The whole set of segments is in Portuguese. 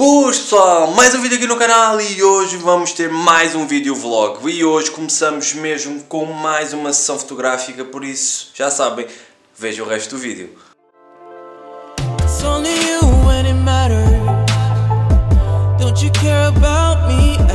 Boas pessoal, mais um vídeo aqui no canal e hoje vamos ter mais um vídeo vlog. E hoje começamos mesmo com mais uma sessão fotográfica, por isso já sabem, vejam o resto do vídeo. Don't you care about me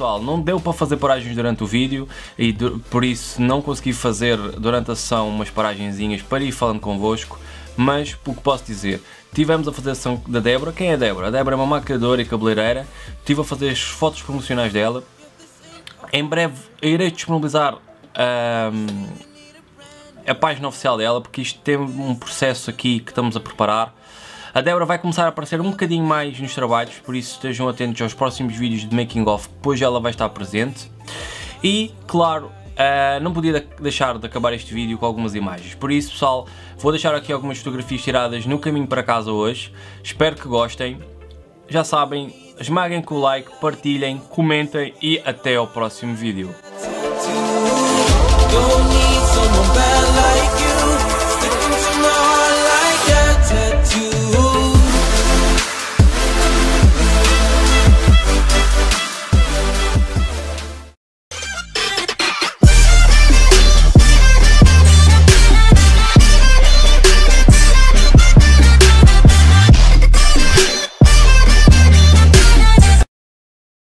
Pessoal, não deu para fazer paragens durante o vídeo e por isso não consegui fazer durante a sessão umas paragenzinhas para ir falando convosco, mas o que posso dizer? Tivemos a fazer a sessão da Débora. Quem é a Débora? A Débora é uma maquiadora e cabeleireira. Estive a fazer as fotos promocionais dela. Em breve irei disponibilizar a página oficial dela, porque isto tem um processo aqui que estamos a preparar. A Débora vai começar a aparecer um bocadinho mais nos trabalhos, por isso estejam atentos aos próximos vídeos de making of, depois ela vai estar presente. E, claro, ah, não podia de- deixar de acabar este vídeo com algumas imagens. Por isso, pessoal, vou deixar aqui algumas fotografias tiradas no caminho para casa hoje. Espero que gostem. Já sabem, esmaguem com o like, partilhem, comentem e até ao próximo vídeo.